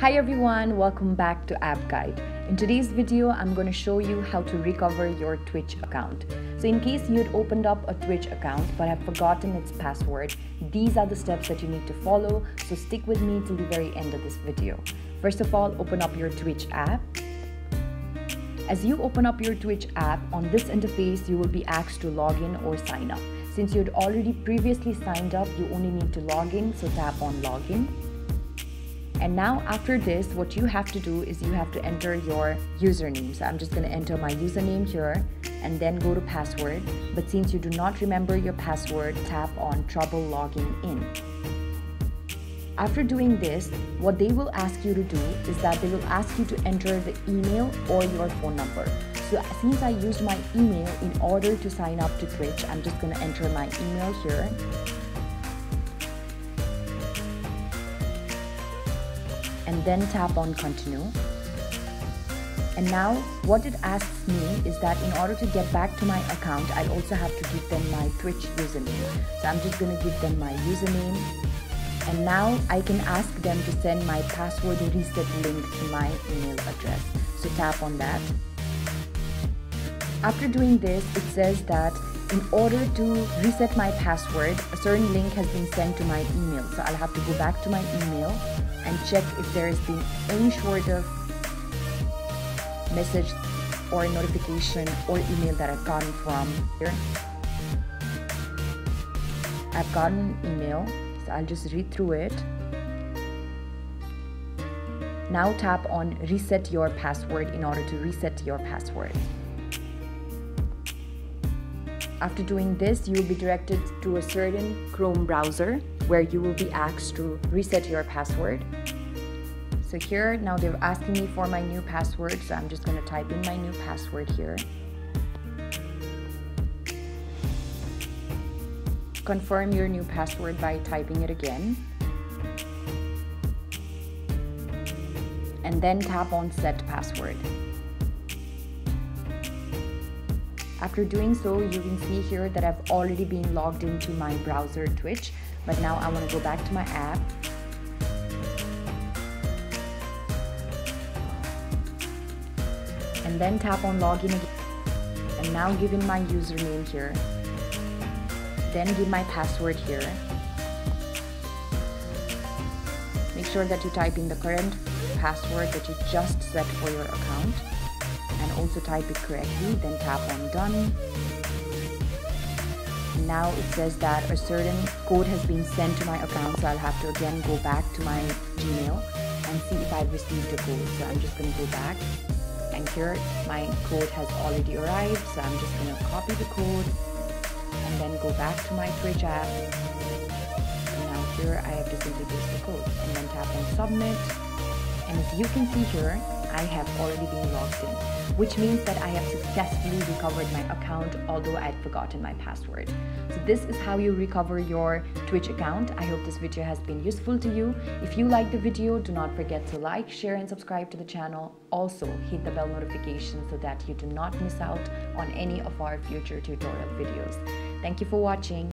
Hi everyone, welcome back to App Guide. In today's video, I'm going to show you how to recover your Twitch account. So in case you had opened up a Twitch account but have forgotten its password, these are the steps that you need to follow, so stick with me till the very end of this video. First of all, open up your Twitch app. As you open up your Twitch app, on this interface, you will be asked to log in or sign up. Since you had already previously signed up, you only need to log in, so tap on login. And now after this, what you have to do is you have to enter your username. So I'm just going to enter my username here and then go to password. But since you do not remember your password, tap on trouble logging in. After doing this, what they will ask you to do is that they will ask you to enter the email or your phone number. So since I used my email in order to sign up to Twitch, I'm just going to enter my email here and then tap on continue. And now what it asks me is that in order to get back to my account, I also have to give them my Twitch username. So I'm just going to give them my username. And now I can ask them to send my password reset link to my email address. So tap on that. After doing this, it says that in order to reset my password, a certain link has been sent to my email. So I'll have to go back to my email and check if there has been any sort of message or notification or email that I've gotten from here. I've gotten an email, so I'll just read through it. Now tap on reset your password in order to reset your password. After doing this, you will be directed to a certain Chrome browser where you will be asked to reset your password. So here, now they're asking me for my new password, so I'm just going to type in my new password here. Confirm your new password by typing it again. And then tap on set password. After doing so, you can see here that I've already been logged into my browser Twitch, but now I want to go back to my app. And then tap on login again. And now give in my username here. Then give my password here. Make sure that you type in the current password that you just set for your account and also type it correctly then tap on done now it says that a certain code has been sent to my account so I'll have to again go back to my Gmail and see if I've received a code. So I'm just going to go back and here my code has already arrived so I'm just going to copy the code and then go back to my Twitch app. And now here I have to simply paste the code and then tap on submit. And as you can see here I have already been logged in, which means that I have successfully recovered my account although I had forgotten my password. So this is how you recover your Twitch account. I hope this video has been useful to you. If you like the video, do not forget to like, share and subscribe to the channel. Also hit the bell notification so that you do not miss out on any of our future tutorial videos. Thank you for watching.